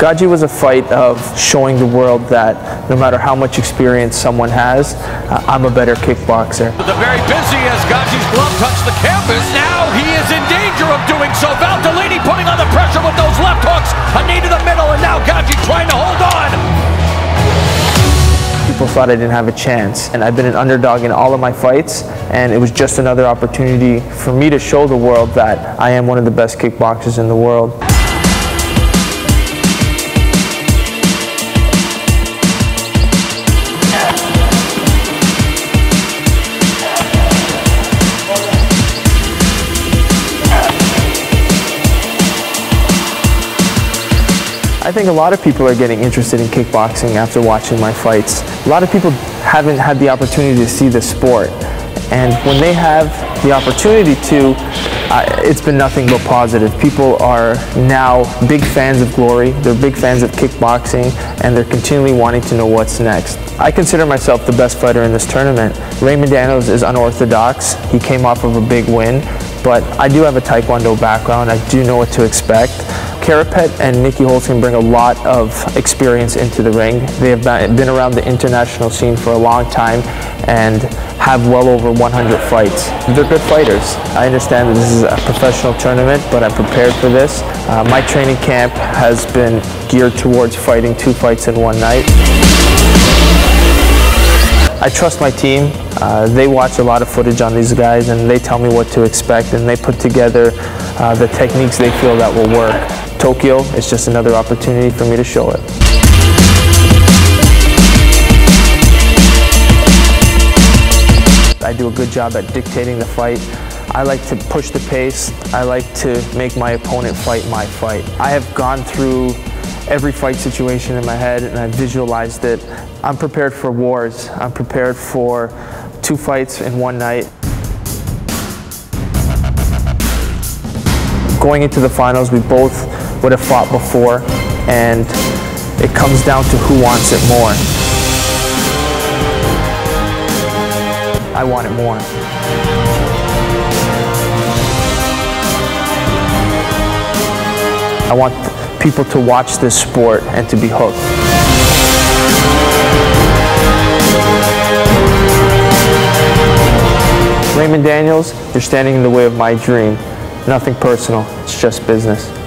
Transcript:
Gaji was a fight of showing the world that no matter how much experience someone has, uh, I'm a better kickboxer. The very busy as Gaji's glove touched the canvas. Now he is in danger of doing so. Valtellini putting on the pressure with those left hooks. A knee to the middle, and now Gaji trying to hold on. People thought I didn't have a chance, and I've been an underdog in all of my fights, and it was just another opportunity for me to show the world that I am one of the best kickboxers in the world. I think a lot of people are getting interested in kickboxing after watching my fights. A lot of people haven't had the opportunity to see the sport. And when they have the opportunity to, uh, it's been nothing but positive. People are now big fans of Glory, they're big fans of kickboxing, and they're continually wanting to know what's next. I consider myself the best fighter in this tournament. Raymond Daniels is unorthodox. He came off of a big win, but I do have a Taekwondo background. I do know what to expect. Karapet and Nieky Holzken bring a lot of experience into the ring. They have been around the international scene for a long time and have well over 100 fights. They're good fighters. I understand that this is a professional tournament, but I'm prepared for this. Uh, my training camp has been geared towards fighting two fights in one night. I trust my team. Uh, they watch a lot of footage on these guys and they tell me what to expect and they put together uh, the techniques they feel that will work. Tokyo is just another opportunity for me to show it. I do a good job at dictating the fight. I like to push the pace. I like to make my opponent fight my fight. I have gone through every fight situation in my head and I visualized it. I'm prepared for wars. I'm prepared for two fights in one night. Going into the finals, we both would have fought before and it comes down to who wants it more. I want it more. I want people to watch this sport and to be hooked. Raymond Daniels, you're standing in the way of my dream. Nothing personal, it's just business.